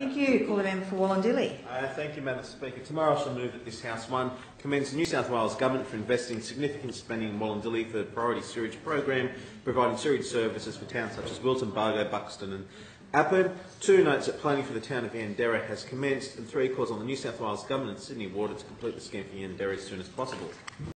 Thank you. Call member for Wollondilly. Uh, thank you, Madam Speaker. Tomorrow I shall move that this House 1 commends the New South Wales Government for investing significant spending in Wollondilly for the priority sewage program, providing sewage services for towns such as Wilton, Bargo, Buxton and Appin. Two notes that planning for the town of Yanderra has commenced, and three calls on the New South Wales Government and Sydney Water to complete the scheme for Yanderra as soon as possible.